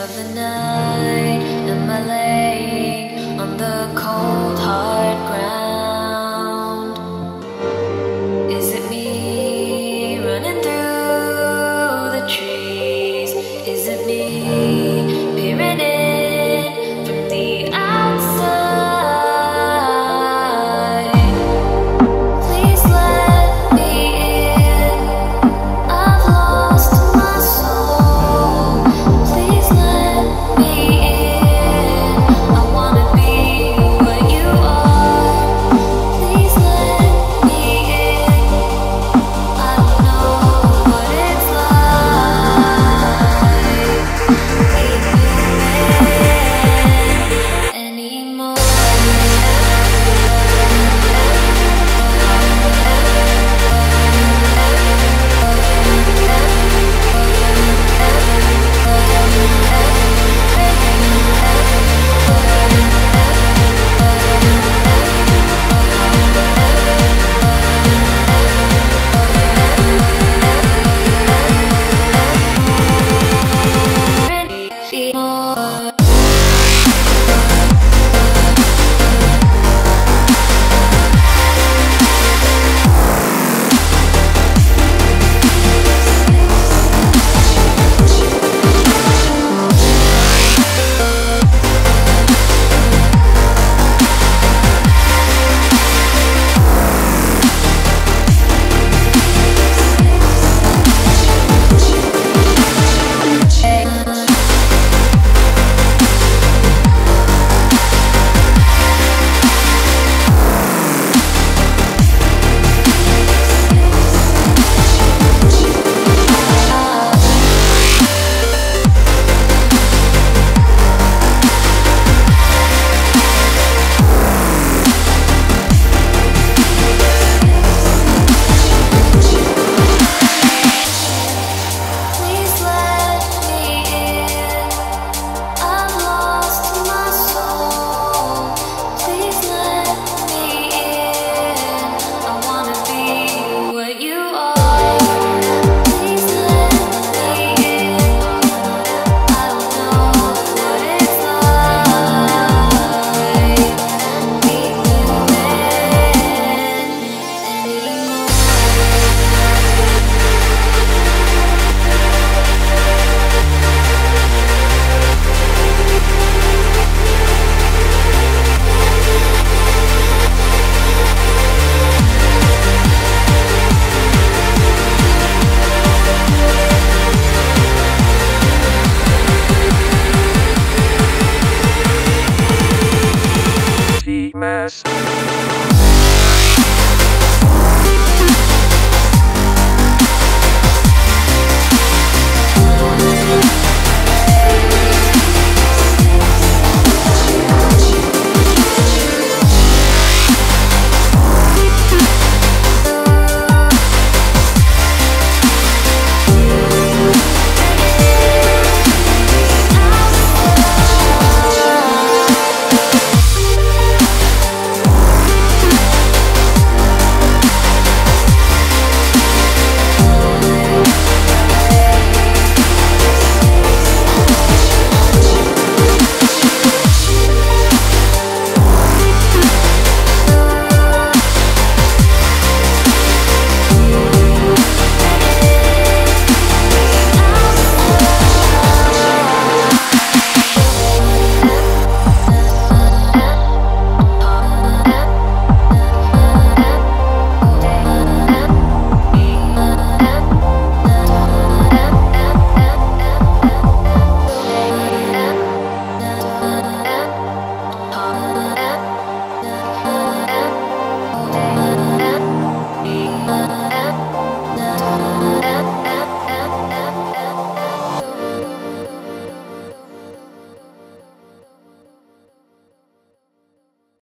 of the night.